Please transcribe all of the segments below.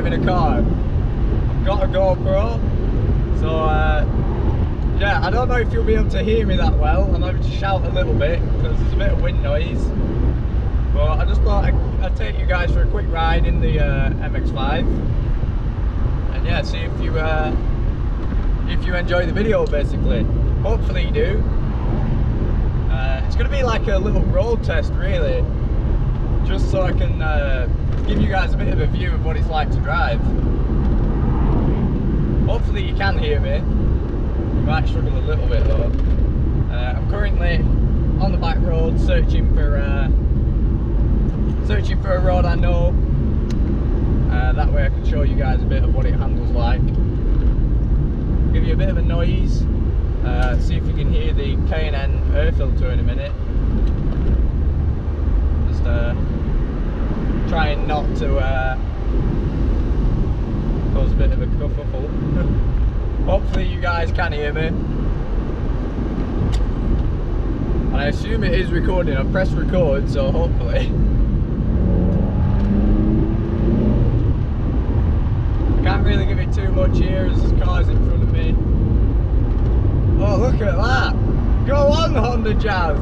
driving a car. I've got a GoPro, so uh, yeah, I don't know if you'll be able to hear me that well. I'm to shout a little bit because there's a bit of wind noise. But I just thought I'd, I'd take you guys for a quick ride in the uh, MX-5 and yeah, see if you uh, if you enjoy the video basically. Hopefully you do. Uh, it's going to be like a little road test really, just so I can uh, give you guys a bit of a view of what it's like to drive. Hopefully you can hear me. You might struggle a little bit though. Uh, I'm currently on the back road searching for uh, searching for a road I know. Uh, that way I can show you guys a bit of what it handles like. Give you a bit of a noise. Uh, see if you can hear the K&N air filter in a minute. Just uh, trying not to uh, cause a bit of a kerfuffle. Hopefully you guys can hear me. And I assume it is recording. I've pressed record, so hopefully. Can't really give it too much here as there's cars in front of me. Oh, look at that. Go on, Honda Jazz.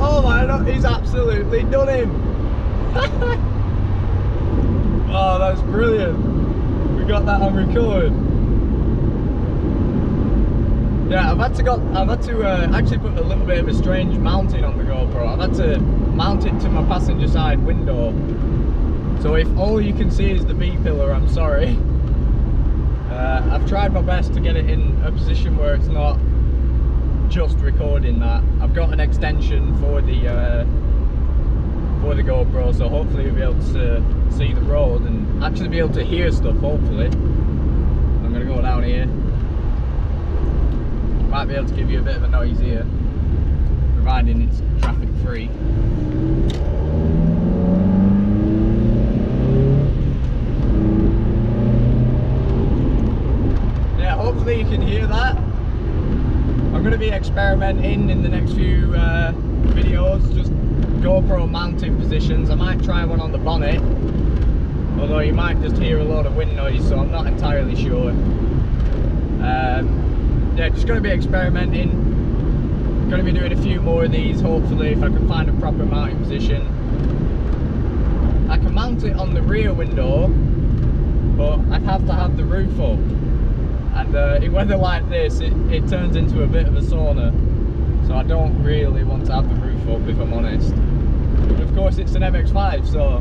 Oh my god, he's absolutely done him. oh, that's brilliant. We got that on record. Yeah, I've had to got, I've had to uh, actually put a little bit of a strange mounting on the GoPro. I've had to mount it to my passenger side window. So if all you can see is the B pillar, I'm sorry. Uh, I've tried my best to get it in a position where it's not just recording that. I've got an extension for the uh, for the GoPro, so hopefully you'll be able to see the road and actually be able to hear stuff. Hopefully, I'm gonna go down here. Might be able to give you a bit of a noise here, providing it's traffic free. yeah, hopefully you can hear that. I'm to be experimenting in the next few uh, videos, just GoPro mounting positions. I might try one on the bonnet, although you might just hear a lot of wind noise, so I'm not entirely sure. Um, yeah, just going to be experimenting. Going to be doing a few more of these, hopefully, if I can find a proper mounting position. I can mount it on the rear window, but I'd have to have the roof up and uh, in weather like this it, it turns into a bit of a sauna so I don't really want to have the roof up if I'm honest. But of course it's an MX-5 so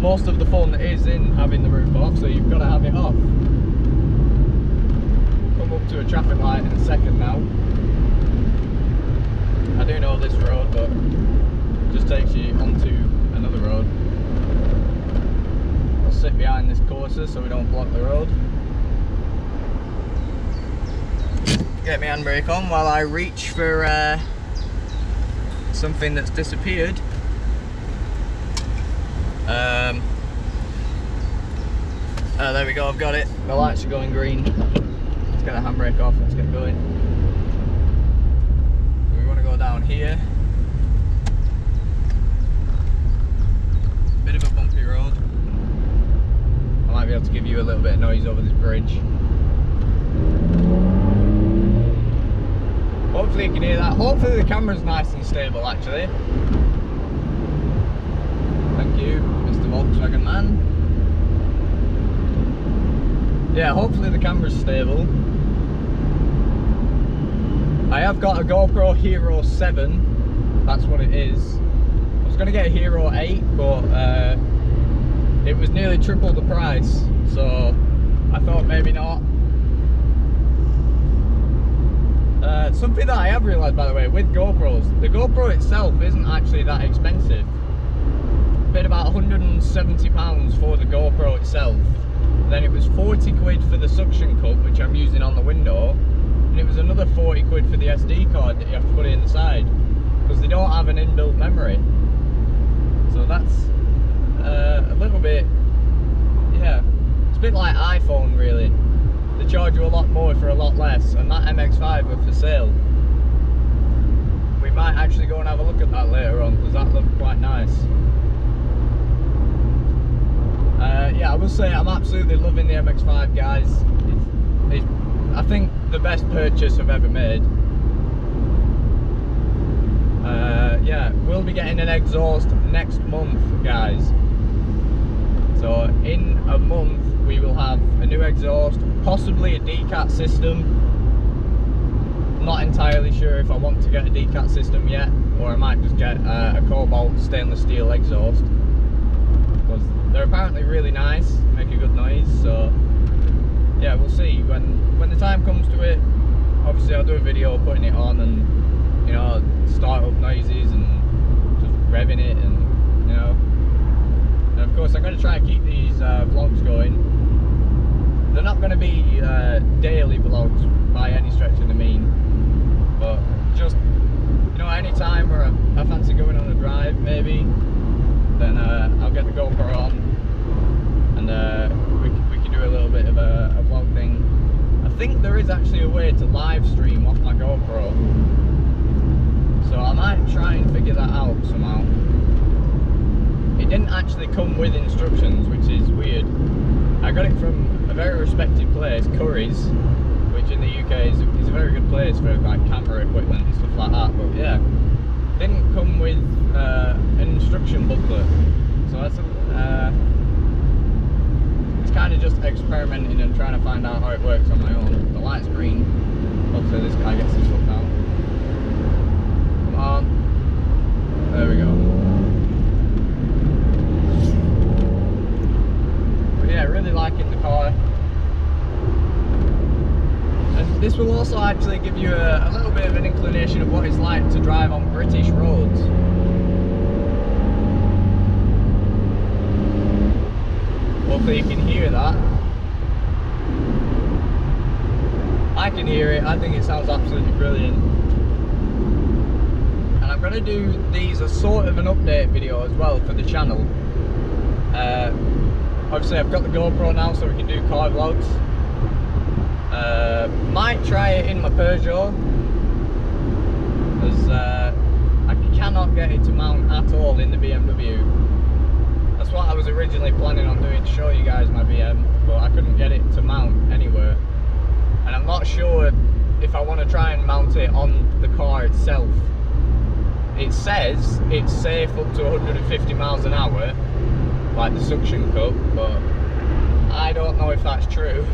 most of the fun is in having the roof off so you've got to have it off. Come up to a traffic light in a second now. I do know this road but it just takes you onto another road. I'll sit behind this Corsa so we don't block the road get my handbrake on while I reach for uh, something that's disappeared. Um, oh, there we go, I've got it. The lights are going green. Let's get the handbrake off, let's get going. We want to go down here. Bit of a bumpy road. I might be able to give you a little bit of noise over this bridge. Hopefully you can hear that. Hopefully the camera's nice and stable actually. Thank you, Mr. Volkswagen man. Yeah, hopefully the camera's stable. I have got a GoPro Hero 7 that's what it is. I was gonna get a Hero 8, but uh, it was nearly triple the price, so I thought maybe not. Uh, something that I have realised, by the way, with GoPros, the GoPro itself isn't actually that expensive. Paid about 170 pounds for the GoPro itself. Then it was 40 quid for the suction cup, which I'm using on the window, and it was another 40 quid for the SD card that you have to put it inside because they don't have an inbuilt memory. So that's uh, a little bit, yeah, it's a bit like iPhone really. They charge you a lot more for a lot less, and that MX5 was for sale. We might actually go and have a look at that later on because that looked quite nice. Uh, yeah, I will say I'm absolutely loving the MX5, guys. It's, it's, I think the best purchase I've ever made. Uh, yeah, we'll be getting an exhaust next month, guys. So in a month have a new exhaust, possibly a decat system. Not entirely sure if I want to get a decat system yet, or I might just get uh, a cobalt stainless steel exhaust. Because they're apparently really nice, make a good noise, so yeah, we'll see. When when the time comes to it, obviously I'll do a video putting it on and you know, start up noises and just revving it and you know. And of course I'm gonna try and keep these uh, vlogs going. Not gonna be uh, daily vlogs by any stretch of the mean, but just you know, any time where I, I fancy going on a drive maybe, then uh, I'll get the GoPro on and uh, we, we can do a little bit of a, a vlog thing. I think there is actually a way to live stream off my GoPro. So I might try and figure that out somehow. It didn't actually come with instructions, which is weird. I got it from very respected place, Curry's, which in the UK is, is a very good place for like camera equipment and stuff like that. But yeah, didn't come with uh, an instruction booklet. So that's a, uh, it's kind of just experimenting and trying to find out how it works on my own. The light's green. Hopefully this guy gets his foot down. Come on. There we go. But yeah, really liking the car. This will also actually give you a, a little bit of an inclination of what it's like to drive on British roads. Hopefully you can hear that. I can hear it, I think it sounds absolutely brilliant. And I'm going to do these as sort of an update video as well for the channel. Uh, obviously I've got the GoPro now so we can do car vlogs. Uh, might try it in my Peugeot. Because uh, I cannot get it to mount at all in the BMW. That's what I was originally planning on doing to show you guys my BM, but I couldn't get it to mount anywhere. And I'm not sure if I want to try and mount it on the car itself. It says it's safe up to 150 miles an hour, like the suction cup, but I don't know if that's true.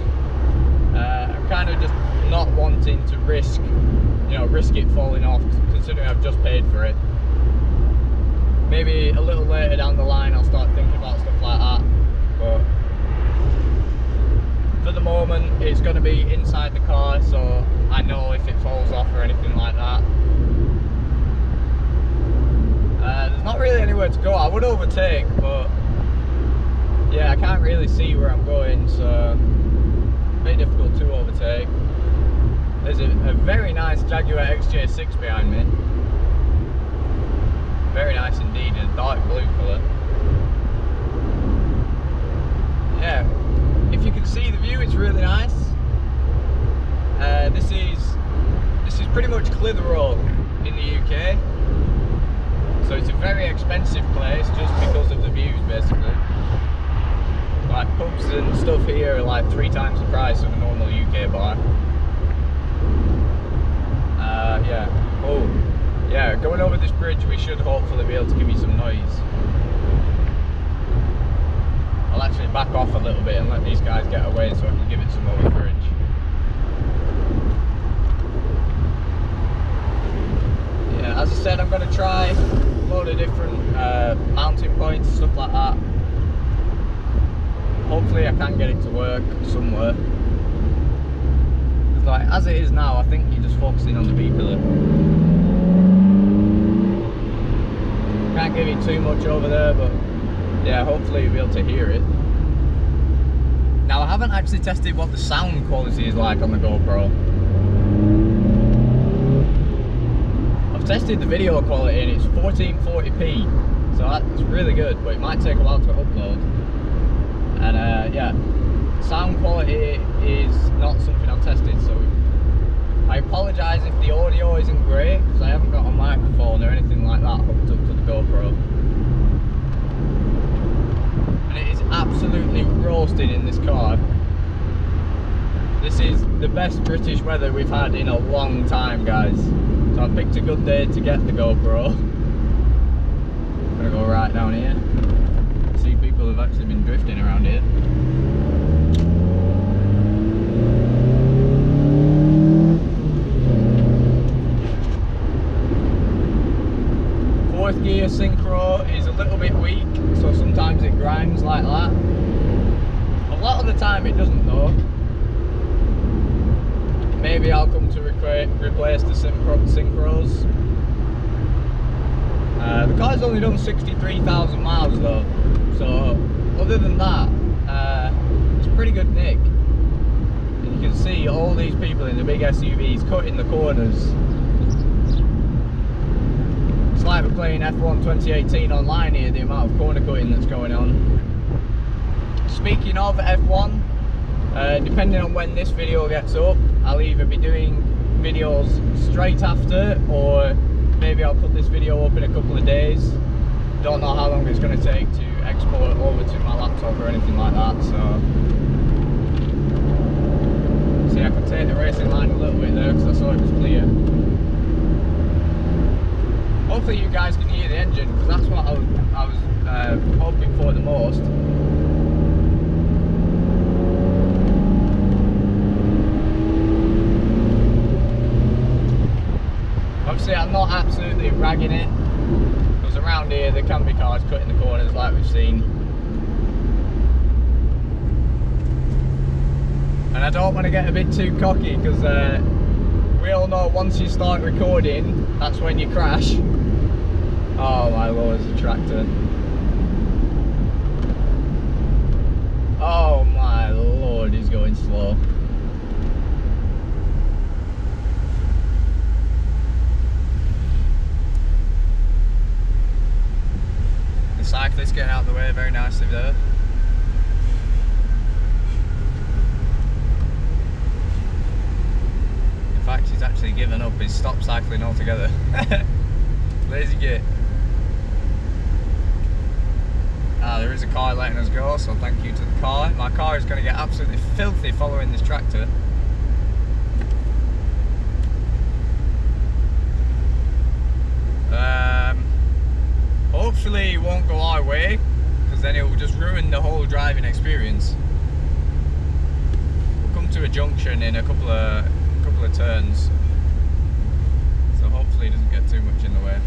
Kind of just not wanting to risk, you know, risk it falling off, considering I've just paid for it. Maybe a little later down the line I'll start thinking about stuff like that. But for the moment it's going to be inside the car so I know if it falls off or anything like that. Uh, there's not really anywhere to go. I would overtake but yeah I can't really see where I'm going so bit difficult to overtake there's a, a very nice Jaguar XJ6 behind me very nice indeed in a dark blue colour. Yeah, if you can see the view, it's really nice. Uh, this is this is pretty much Clitheroe in the UK. So it's a very expensive place just because of the views basically. Like pubs and stuff here are like three times the price of a normal UK bar. Uh, yeah. Oh, yeah, going over this bridge we should hopefully be able to give you some noise. I'll actually back off a little bit and let these guys get away so I can give it some more bridge. Yeah, as I said, I'm going to try a load of different uh, mounting points, stuff like that. Hopefully I can get it to work somewhere. Like, as it is now, I think you're just focusing on the B pillar. Can't give it too much over there, but yeah, hopefully you'll be able to hear it. Now, I haven't actually tested what the sound quality is like on the GoPro. I've tested the video quality and it's 1440p, so that's really good, but it might take a while to upload. And uh, yeah, sound quality is not something I've tested, so I apologise if the audio isn't great, because I haven't got a microphone or anything like that hooked up to the GoPro. And it is absolutely roasting in this car. This is the best British weather we've had in a long time, guys. So I picked a good day to get the GoPro. I'm gonna go right down here. See people have actually been drifting around here. Fourth gear synchro is a little bit weak, so sometimes it grinds like that. A lot of the time it doesn't though. Maybe I'll come to replace the synchro synchros. Uh, the car's only done 63,000 miles though, so other than that, uh, it's a pretty good nick. And you can see all these people in the big SUVs cutting the corners. It's like we're playing F1 2018 online here, the amount of corner cutting that's going on. Speaking of F1, uh, depending on when this video gets up, I'll either be doing videos straight after or maybe I'll put this video up in a couple of days. Don't know how long it's going to take to export it over to my laptop or anything like that, so... See, I could take the racing line a little bit there because I saw it was clear. Hopefully you guys can hear the engine because that's what I was, I was uh, hoping for the most. Obviously I'm not absolutely ragging it because around here there can be cars cutting the corners like we've seen. And I don't want to get a bit too cocky because uh, we all know once you start recording that's when you crash. Oh my lord, it's a tractor. Oh my lord, he's going slow. The cyclist getting out of the way very nicely there. In fact, he's actually given up, he's stopped cycling altogether. Lazy git. Ah, there is a car letting us go, so thank you to the car. My car is going to get absolutely filthy following this tractor. Um, hopefully it won't go our way, because then it will just ruin the whole driving experience. We'll come to a junction in a couple of couple of turns, so hopefully it doesn't get too much in the way.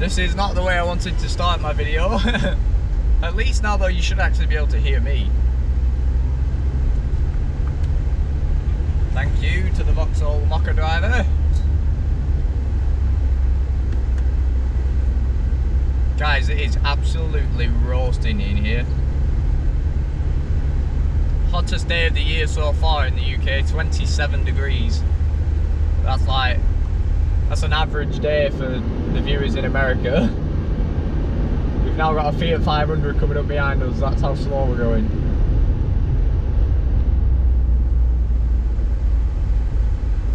This is not the way I wanted to start my video. At least now though you should actually be able to hear me. Thank you to the Vauxhall Mokka driver. Guys, it is absolutely roasting in here. Hottest day of the year so far in the UK, 27 degrees. That's like that's an average day for the viewers in America. We've now got a Fiat 500 coming up behind us, that's how slow we're going.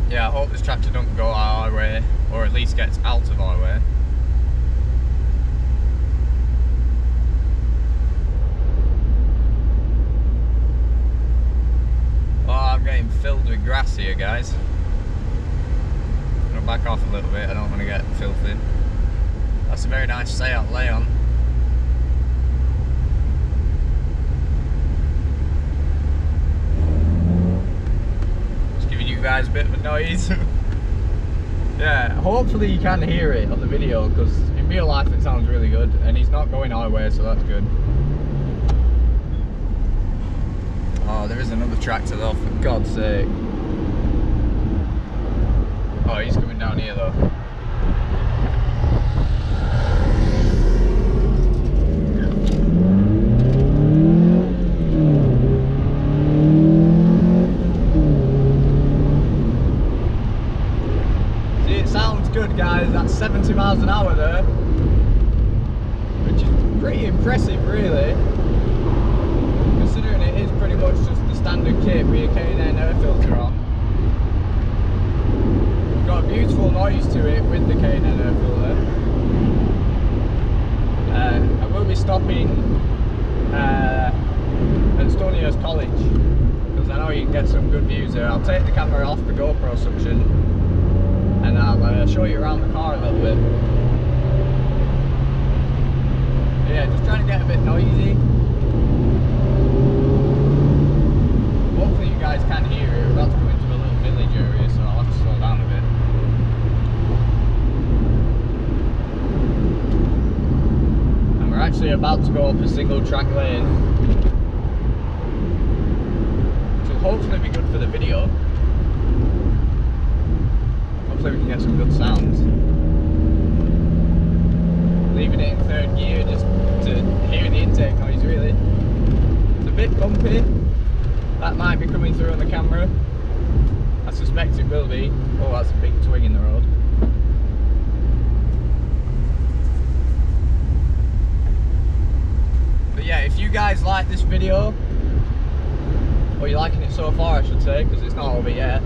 Yeah, I hope this tractor doesn't go our way, or at least gets out of our way. Oh, I'm getting filled with grass here, guys Gonna back off a little bit, I don't want to get filthy. That's a very nice Seat Leon. Guys bit of a noise. yeah, hopefully you can hear it on the video because in real life it sounds really good and he's not going highway so that's good. Oh, there is another tractor though, for God's sake. Oh, he's coming down here though. See, it sounds good, guys. That's 70 miles an hour there, which is pretty impressive, really. Considering it is pretty much just the standard kit with a K&N air filter on. It's got a beautiful noise to it with the K&N air filter. Uh, I will be stopping uh, at Stonyhurst College because I know you can get some good views there. I'll take the camera off the GoPro suction and I'll uh, show you around the car a little bit. Yeah, just trying to get a bit noisy. Hopefully you guys can hear it. We're about to go into a little village area, so I'll have to slow down a bit. And we're actually about to go up a single track lane. Which will hopefully be good for the video. Hopefully we can get some good sounds. Leaving it in third gear just to hear the intake noise really. It's a bit bumpy. That might be coming through on the camera. I suspect it will be. Oh, that's a big twig in the road. But yeah, if you guys like this video, or you're liking it so far I should say, because it's not over yet,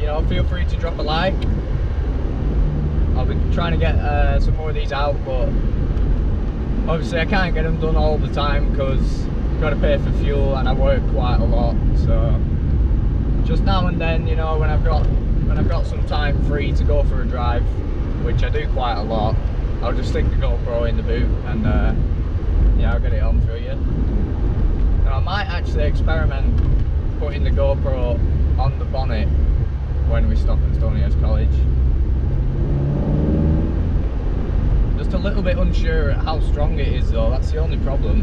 you know, feel free to drop a like. I'll be trying to get uh, some more of these out, but obviously I can't get them done all the time because I've got to pay for fuel and I work quite a lot. So just now and then, you know, when I've got when I've got some time free to go for a drive, which I do quite a lot, I'll just stick the GoPro in the boot and uh, yeah, I'll get it on for you. Now I might actually experiment putting the GoPro on the bonnet when we stop at Stonyhurst College. Just a little bit unsure how strong it is though, that's the only problem.